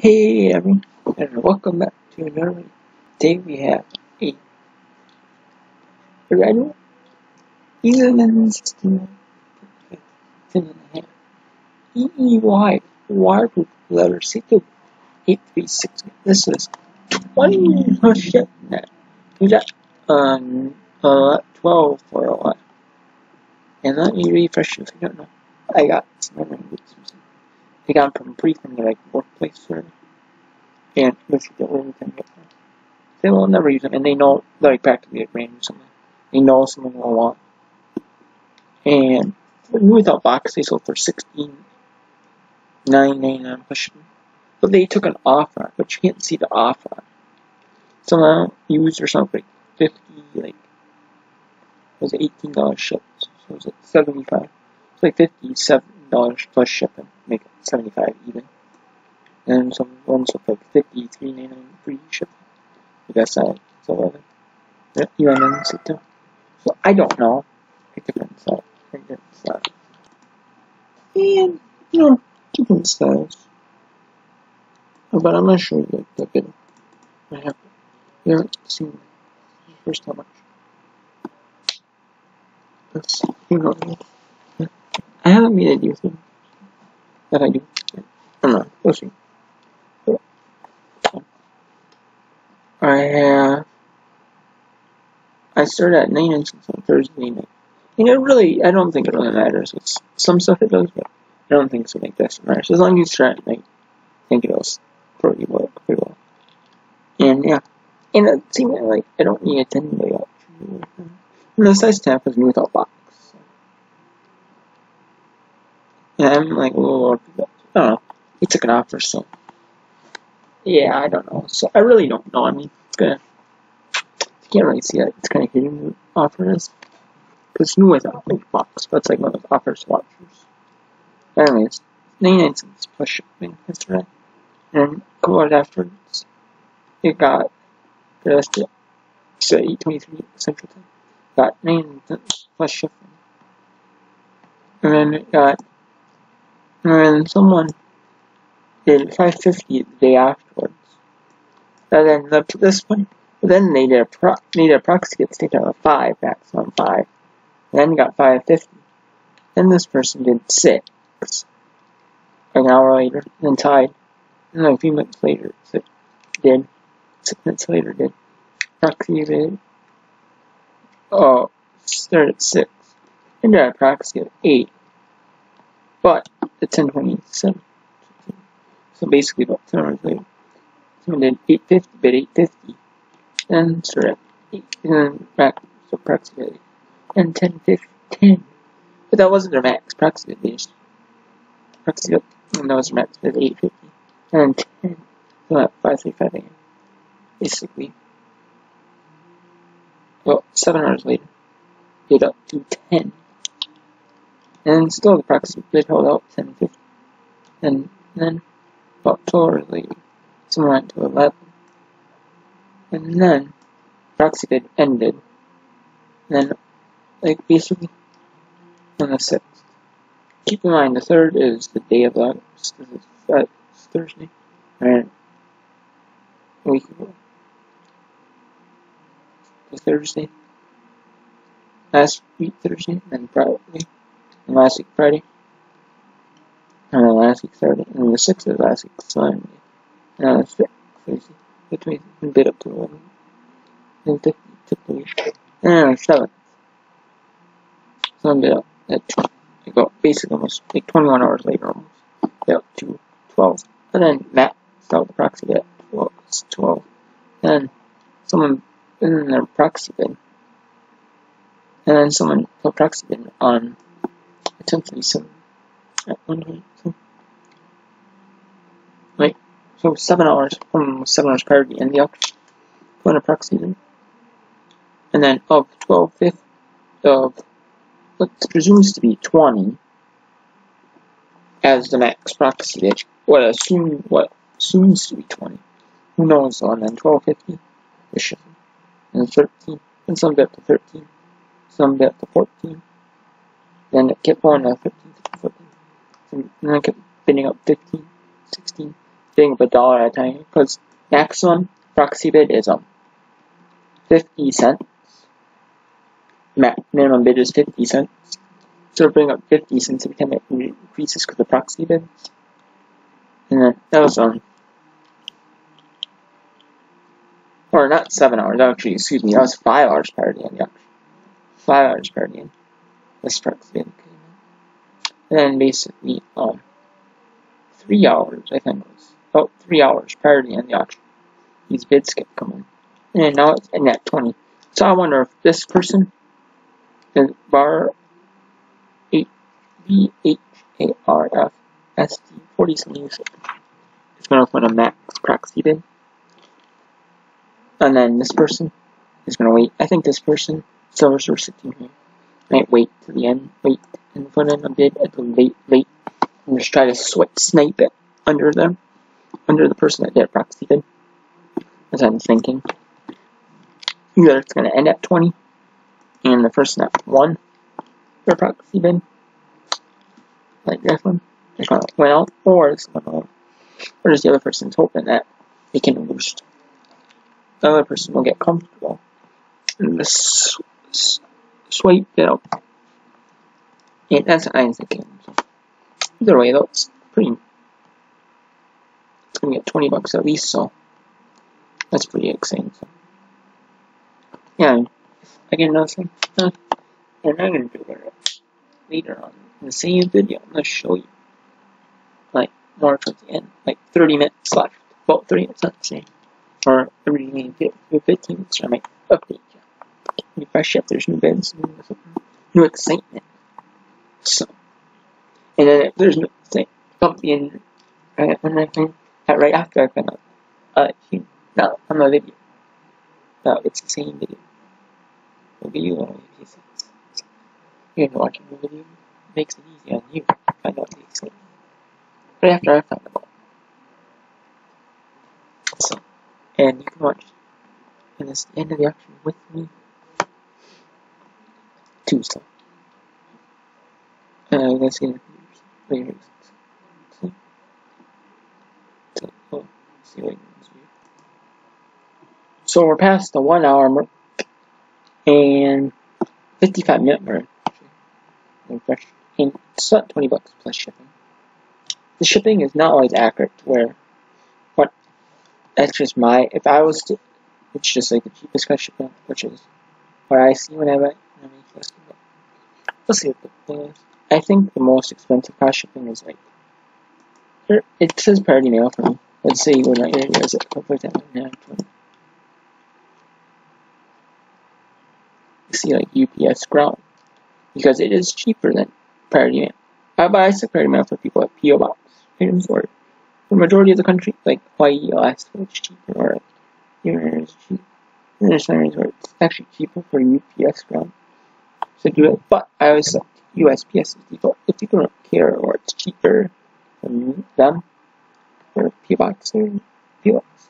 Hey everyone, and welcome back to another. Today we have a red even than 16 and a leather sequel 836. This is 20 percent net. We got um uh 12 for a while. And let me refresh if you don't know. I got some I got from from the like workplace service and is the only thing that they will never use them, and they know like practically brand new something. They know someone will want. And without box, they sold for sixteen nine nine plus shipping. But they took an offer, but you can't see the offer. Somehow used or something like fifty like it was eighteen dollars shipped. So it was like seventy five. It's like fifty seven dollars plus shipping, make it seventy five even and some ones of like 53 nine free shipping. I guess I so whatever. Yeah, UMN system. So I don't know. It depends on it depends on and you know different styles. But I'm not sure like the bit I have you haven't seen the first time much. Let's you know I haven't made a deal thing that I do. I don't know, we'll see. I have. I start at 9 inches on Thursday night. You know, really, I don't think it really matters. It's some stuff it does, but I don't think something like this matters. As long as you start at night, I think it'll pretty well. Pretty well. And yeah, and uh, it seems like I don't need a 10 day option. Mm-hmm. And the size 10 is new without box. So. And I'm like a little, I don't know. He took an offer, so. Yeah, I don't know. So I really don't know. I mean, it's gonna. You can't really see it. It's kind of hidden the offer is. Because new without big box, but it's like one of those offer swatchers. Anyways, 99 cents plus shipping. Right. And a couple hours afterwards, it got the rest of so 823 Central Time. Got 9 cents plus shipping. And then it got. And someone did 550 the day afterwards. And then the, this one, then they did a, pro, needed a proxy get staked out of 5, maximum 5. And then got 550. Then this person did 6. An hour later, then tied. And then a few minutes later, six, did. Six minutes later, did. Proxy did. Oh, started at 6. And did a proxy at 8. But the 1027. So basically about 10 hours later. So then 850, but 850. Then start at 8, and back, so approximately. And 10, 50, 10. But that wasn't their max, approximately. Approximately, and that was their max, at 850. And 10. So at 535 a.m. Basically. Well, 7 hours later. Get up to 10. And still the proxy did hold out 1050. And then later, someone went to 11. And then, proxy bid ended. And then, like, basically, on the 6th. Keep in mind, the 3rd is the day of because it's, it's Thursday. And a week ago. The Thursday. Last week Thursday, and probably, last week Friday? And then last week Saturday, and then the sixth week Sunday, uh, and then the sixth. Crazy, between bid up to eleven, and week, and then the seventh, Sunday up at two, I got basically almost like twenty one hours later almost, up to twelve, and then Matt started the proxy at 12, 12. and someone in their proxy bid, and then someone put proxy bid on essentially some at one point. So, like, so seven hours, from seven hours prior to the end of the going to proxy season. And then of 12 fifth of what presumes to be 20 as the max proxy edge. What assume what assumes to be 20. Who knows on then 1250 the shipping. And 13. And some bit to 13. Some bit to 14. Then to 13 to 14 and I kept bidding up 15, 16, bidding up a dollar at a time because maximum proxy bid is um 50 cents. Ma minimum bid is 50 cents. So bring up 50 cents every time it increases because the proxy bids. And then that was um or not seven hours actually, excuse me, that was five hours parity on the auction. Five hours parity on this proxy bid. And then basically um three hours I think it was about three hours parity on the auction. These bids kept coming. And now it's in at 20. So I wonder if this person, the bar B H A R F S T 40 something is going to put a max proxy bid. And then this person is going to wait. I think this person, Silver Source 16 here, might wait to the end, wait, and put in a bid at the late, late, and just try to sweat snipe it under them, under the person that did proxy bid. As I'm thinking. Either it's going to end at 20, and the person at 1 for proxy bid, like this one, is going to win out, or it's going to, or just the other person's hoping that they can boost. The other person will get comfortable and just swipe. And that's what I'm. Either way, though, pretty. It's gonna get 20 bucks at least, so that's pretty exciting. So, yeah, I get another thing. Uh, I'm gonna do it later on in the same video. I'm gonna show you, like, more towards the end, like 30 minutes left. About 30 minutes, not the same. Or every remaining 15 minutes, I might update you. Refresh if there's new beds, new excitement. So, and then if there's no thing, something in, right, and I think that right after I found out, uh, you no, I'm a video. No, it's the same video. The video only pieces. You're watching the video makes it easy on you to find out the extent. Right after I found out. So, and you can watch and it's the end of the action with me. Uh, let's get. So, we're past the one hour mark and 55 minute mark. And it's not 20 bucks plus shipping. The shipping is not always accurate where what that's just my if I was to it's just like the cheapest kind of shipping, which is what I see when I buy when I make Let's see what the. I think the most expensive cost shipping is like er, it says priority mail for me. Let's say we're not area is it for example now see like UPS ground because it is cheaper than priority mail. I buy priority mail for people at PO box items or the majority of the country, like Hawaii, Alaska, it's cheaper, or even it's cheap. There's areas where it's actually cheaper for UPS ground do it, but I always like USPS as default. If people don't care or it's cheaper than them, or PO box or PO box,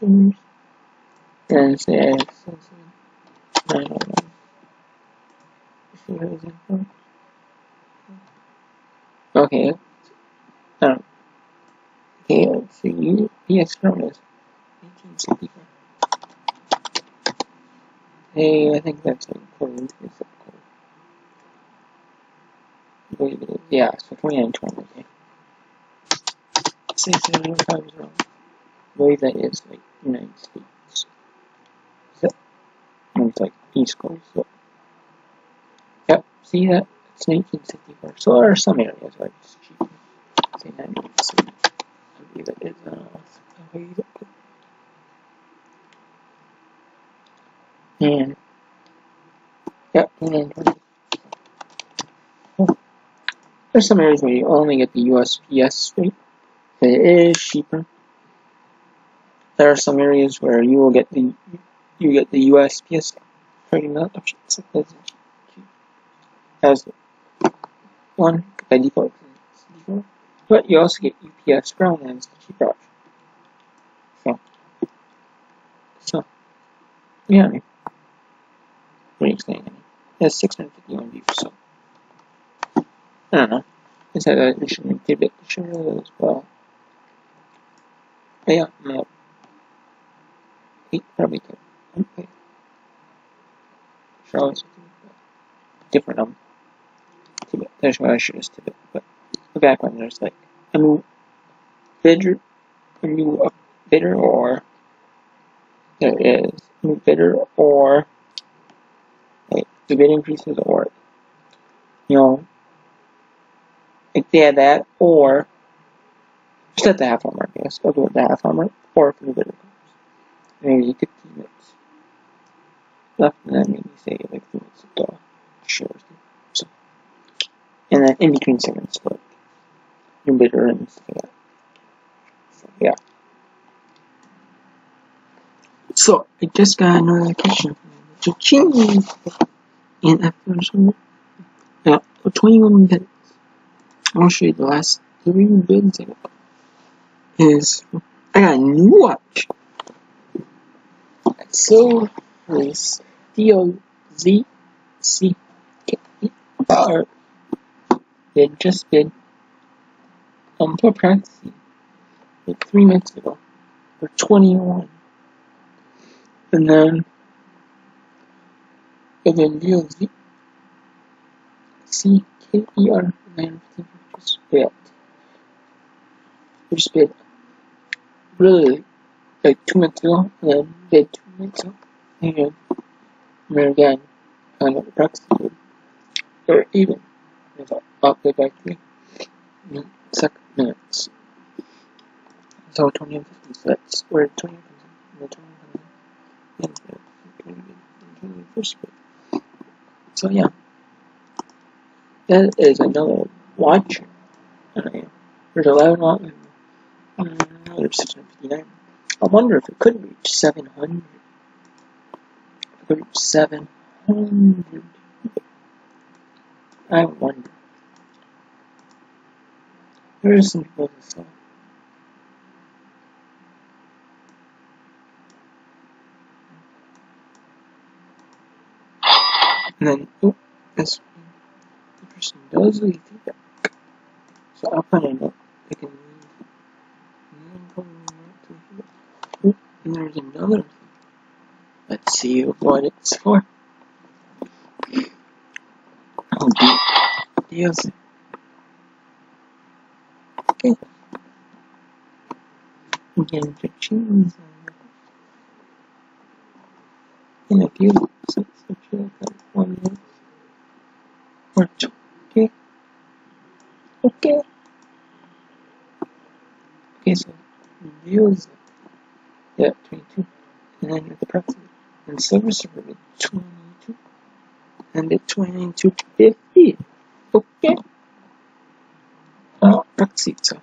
and say, I don't know. Okay. Um, okay, let's see. PS Chrome is 1864. Hey, I think that's like quarter is that quarter. Yeah, so 2920, okay. Say 75 is wrong. I believe that is like United States. So, it's like East Coast, so. See that? It's 1964. So there are some areas where it's cheap. See, I need to see. I believe it is. Uh, and yep, and oh. There's some areas where you only get the USPS rate. It is cheaper. There are some areas where you will get the you get the USPS pretty much as one by default, but you also get UPS ground as the cheaper option. So, so yeah, pretty exciting. It has 651 views, so I don't know. I said that we should give it as well. Yeah, eight, probably good. Okay. Charlotte's different um Tibet. There's what I should have Tibet, but the back when there's like a new bidder, a new uh, bidder, or there is a new bidder, or like the bid increases, or you know, had that, or at the half mark, I guess. Do it the half mark, or if the bidder comes. Maybe 15 minutes left, and then maybe say like 3 minutes of the shares. So, and then in between segments, like new bidder and stuff like that. So, yeah. So, I just got a notification from the Ching and after some, yeah, 21 uh, bids. I'll show you the last three bids I got. Is I got a new watch. So is D O Z C K E R. It just bid um for like three minutes ago for 21. And then and then D O Z C K E R and then failed. Just really like two minutes ago and then two minutes ago. And again kind of approximately or even up by back three minutes. So 20 and 50, so that's where 20 comes in. And 20 comes. And the uh, 20 first bit. So yeah. That is another watch. I, there's 11 watt and uh, there's 659. I wonder if it could reach 700. It could reach 700. I wonder. There are some people that sell. And then, oh, this person does leave. Note. They can. Oh, and there's another. Let's see what it's for. Okay. Again, for cheese. In a few one or two. Okay. Okay, so views. Yeah, 22. And then the proxy. And silver server with 22. And the 2250. Okay. Uh, proxy. So,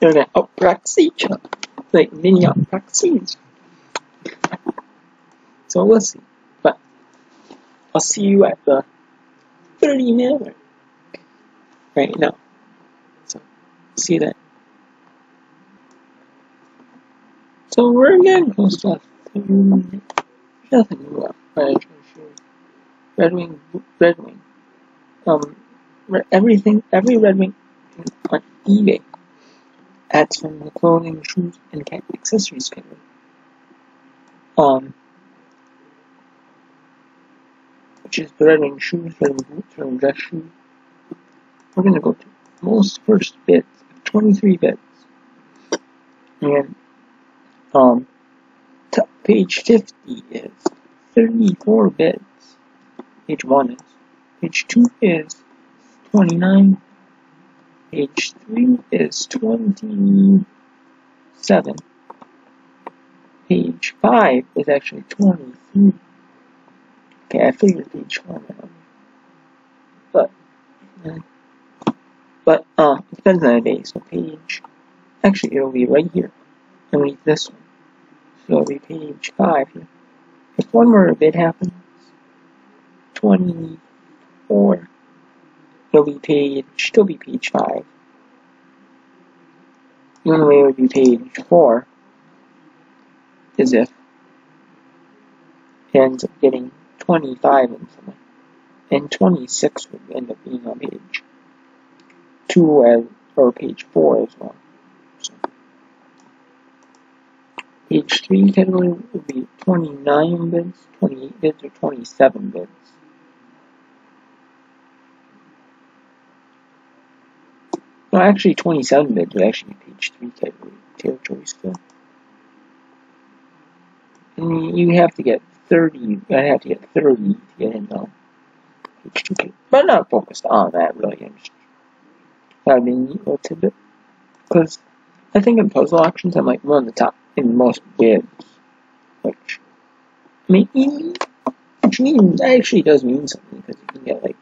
they're gonna outproxy each. Like mini outproxies. So we'll see. But I'll see you at the 30 minute right now. So see you then. So we're getting close to Nothing to show you. Red Wing, Red Wing. Um, everything, every Red Wing on eBay. Ads from the clothing, shoes, and accessories category. Um, which is the Red Wing shoes, Red Wing boots, Red Wing dress shoes. We're gonna go to most first bids, 23 bids. And, um, page 50 is 34 bits. Page 1 is. Page 2 is 29. Page 3 is 27. Page 5 is actually 23. Okay, I figured page 1 out. But, uh, but, um, it depends on the day. So page, actually it'll be right here. Underneath this one. So it'll be page 5 here. If one more bid happens, 24, it'll be page, still be page 5. The only way it would be page 4 is if it ends up getting 25 in something. And 26 would end up being on page 2 as, or page 4 as well. So, Page 3 category would be 29 bits, 28 bits, or 27 bits. No, actually 27 bits would actually be page 3 category territory still. And you have to get 30, I have to get 30 to get in. Page 2 But I'm not focused on that really. I'm just finding a little tidbit. Because I think in puzzle auctions like one of the top in most bids. Which, I mean, which means, actually does mean something because you can get like,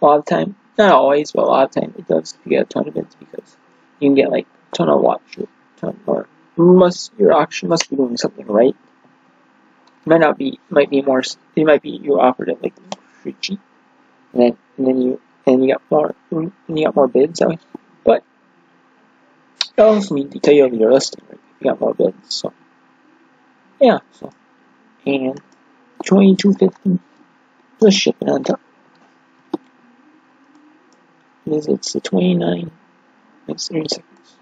a lot of time, not always, but a lot of time it does if you get a ton of bids because you can get like a ton of watch, a ton, or must, your auction must be doing something right. It might not be, might be more, it might be you offered it like pretty cheap. And then, and then you, and you got more, and you got more bids, but it also means to tell you your listing, right? Got more bids, so yeah, so and twenty two fifty plus shipping on top. Because it's the twenty nine it's thirty seconds.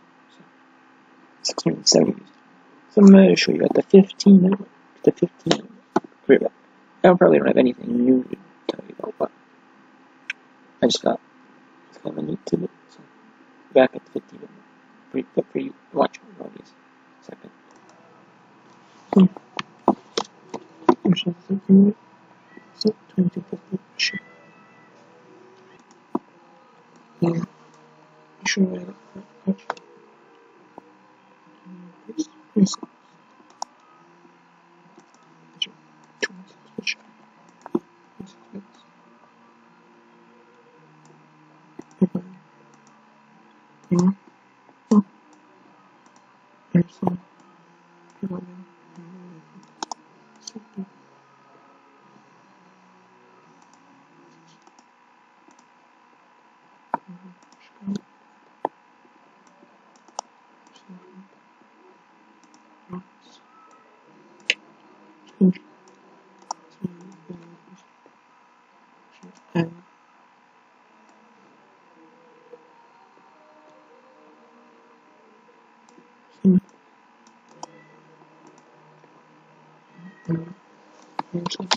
Six hundred and seventy. So I'm gonna show you at the fifteen minute the fifteen minute. Right. I probably don't have anything new to tell you about, but I just got it's kind of neat tidbit. So back at the fifteen minute. Free, free watch all these second. So, so 20 50 Yeah. Mm-hmm. Thank you.